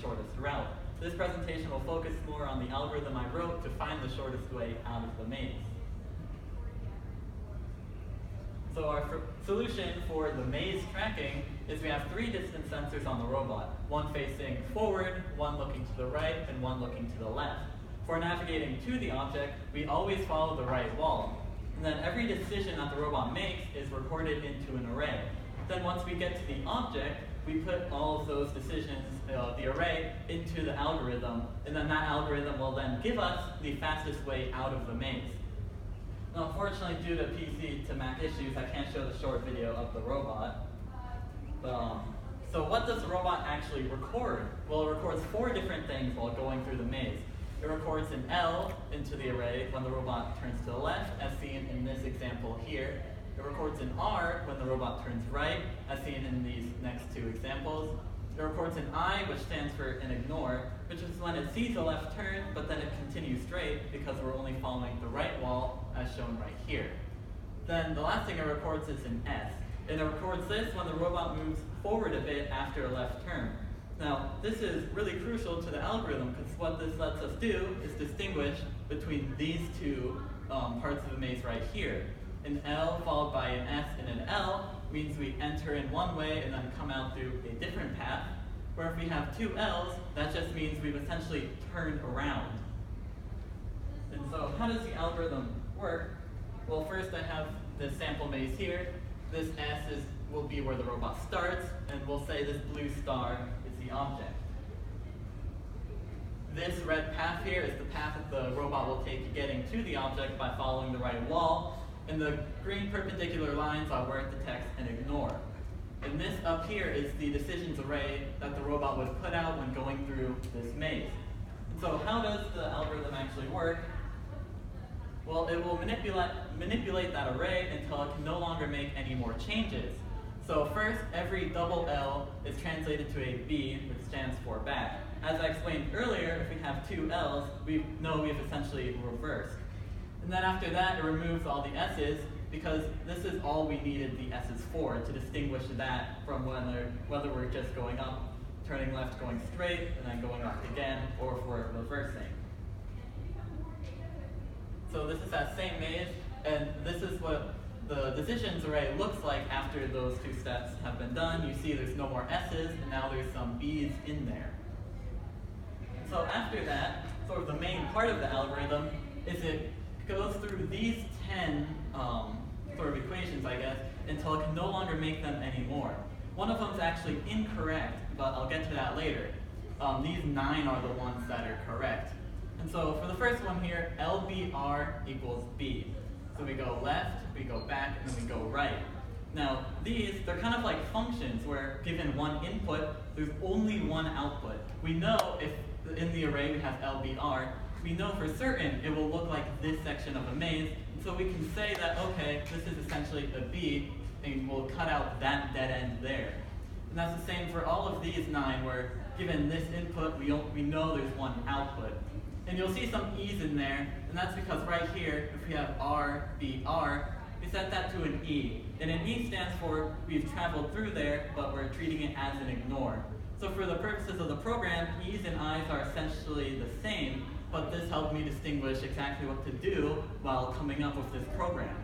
shortest route. This presentation will focus more on the algorithm I wrote to find the shortest way out of the maze. So our solution for the maze tracking is we have three distance sensors on the robot, one facing forward, one looking to the right, and one looking to the left. For navigating to the object, we always follow the right wall. And then every decision that the robot makes is recorded into an array. Then once we get to the object, we put all of those decisions, uh, the array, into the algorithm, and then that algorithm will then give us the fastest way out of the maze. Now, unfortunately, due to PC to Mac issues, I can't show the short video of the robot. Um, so what does the robot actually record? Well, it records four different things while going through the maze. It records an L into the array when the robot turns to the left, as seen in this example here. It records an R when the robot turns right, as seen in these next two examples. It records an I, which stands for an ignore, which is when it sees a left turn, but then it continues straight because we're only following the right wall, as shown right here. Then the last thing it records is an S. And it records this when the robot moves forward a bit after a left turn. Now, this is really crucial to the algorithm because what this lets us do is distinguish between these two um, parts of the maze right here. An L followed by an S and an L means we enter in one way and then come out through a different path. Where if we have two L's, that just means we've essentially turned around. And so how does the algorithm work? Well, first I have the sample maze here. This S is, will be where the robot starts, and we'll say this blue star is the object. This red path here is the path that the robot will take getting to the object by following the right wall, and the green perpendicular lines are where to text and ignore. And this up here is the decisions array that the robot would put out when going through this maze. So how does the algorithm actually work? Well, it will manipulate, manipulate that array until it can no longer make any more changes. So first, every double L is translated to a B, which stands for back. As I explained earlier, if we have two L's, we know we've essentially reversed. And then after that, it removes all the S's because this is all we needed the S's for, to distinguish that from whether, whether we're just going up, turning left, going straight, and then going up again, or if we're reversing. So this is that same maze, and this is what the decisions array looks like after those two steps have been done. You see there's no more S's, and now there's some B's in there. So after that, sort of the main part of the algorithm is it goes through these 10 um, sort of equations, I guess, until it can no longer make them anymore. One of them is actually incorrect, but I'll get to that later. Um, these nine are the ones that are correct. And so for the first one here, LBR equals B. So we go left, we go back, and then we go right. Now, these, they're kind of like functions where given one input, there's only one output. We know if in the array we have LBR, we know for certain it will look like this section of a maze, so we can say that, okay, this is essentially a B, and we'll cut out that dead end there. And that's the same for all of these nine, where given this input, we, we know there's one output. And you'll see some E's in there, and that's because right here, if we have R, B, R, we set that to an E. And an E stands for we've traveled through there, but we're treating it as an ignore. So for the purposes of the program, E's and I's are essentially the same, but this helped me distinguish exactly what to do while coming up with this program.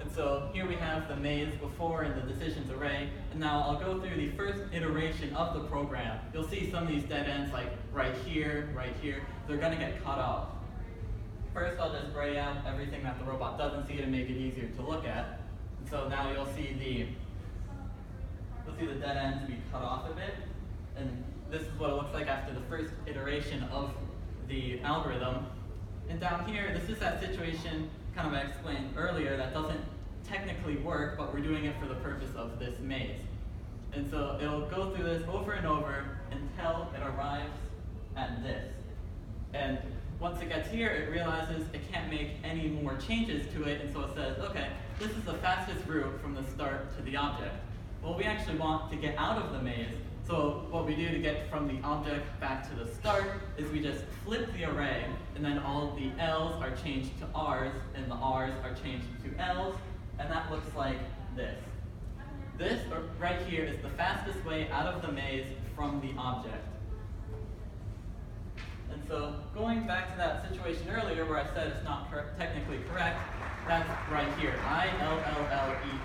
And so here we have the maze before and the decisions array, and now I'll go through the first iteration of the program. You'll see some of these dead ends like right here, right here, they're gonna get cut off. First I'll just gray out everything that the robot doesn't see to make it easier to look at. And so now you'll see the, you'll see the dead ends be cut off a bit, and this is what it looks like after the first iteration of the algorithm. And down here, this is that situation kind of I explained earlier that doesn't technically work, but we're doing it for the purpose of this maze. And so it'll go through this over and over until it arrives at this. And once it gets here, it realizes it can't make any more changes to it, and so it says, okay, this is the fastest route from the start to the object. Well, we actually want to get out of the maze, so what we do to get from the object back to the start is we just flip the array, and then all the L's are changed to R's, and the R's are changed to L's, and that looks like this. this right here is the fastest way out of the maze from the object. And so going back to that situation earlier where I said it's not cor technically correct, that's right here, I-L-L-L-E-R.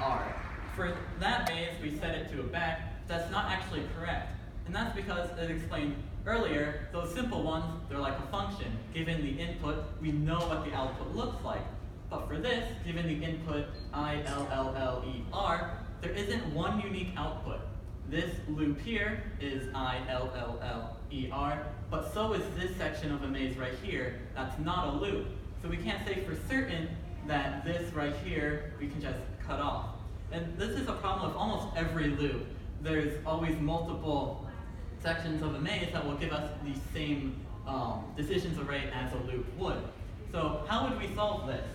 For that maze, we set it to a back. That's not actually correct. And that's because, as explained earlier, those simple ones, they're like a function. Given the input, we know what the output looks like. But for this, given the input I-L-L-L-E-R, there isn't one unique output. This loop here is I-L-L-L-E-R, but so is this section of a maze right here. That's not a loop. So we can't say for certain that this right here we can just cut off. And this is a problem with almost every loop. There's always multiple sections of a maze that will give us the same um, decisions array as a loop would. So how would we solve this?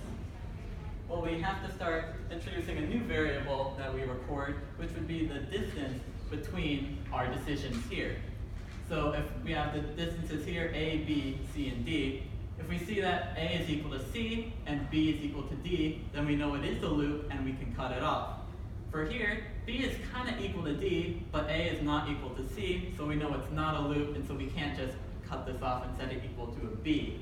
Well, we have to start introducing a new variable that we record, which would be the distance between our decisions here. So if we have the distances here, A, B, C, and D, if we see that A is equal to C and B is equal to D, then we know it is a loop and we can cut it off. For here, B is kind of equal to D, but A is not equal to C, so we know it's not a loop, and so we can't just cut this off and set it equal to a B.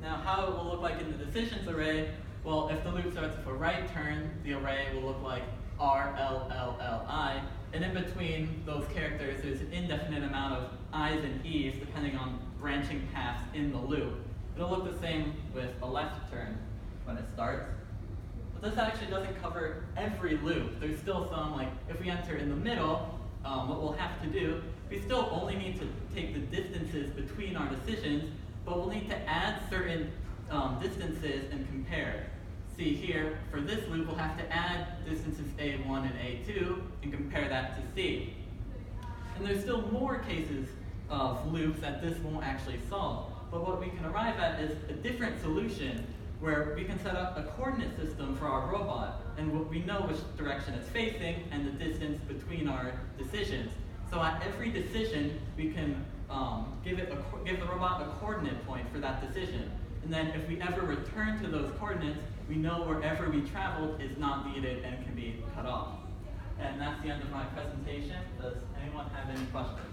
Now, how it will look like in the decisions array, well, if the loop starts with a right turn, the array will look like R, L, L, L, I, and in between those characters, there's an indefinite amount of I's and E's depending on branching paths in the loop. It'll look the same with a left turn when it starts. But this actually doesn't cover every loop. There's still some, like, if we enter in the middle, um, what we'll have to do, we still only need to take the distances between our decisions, but we'll need to add certain um, distances and compare. See here, for this loop, we'll have to add distances A1 and A2 and compare that to C. And there's still more cases of loops that this won't actually solve. But what we can arrive at is a different solution where we can set up a coordinate system for our robot and what we know which direction it's facing and the distance between our decisions. So at every decision, we can um, give, it a, give the robot a coordinate point for that decision. And then if we ever return to those coordinates, we know wherever we traveled is not needed and can be cut off. And that's the end of my presentation. Does anyone have any questions?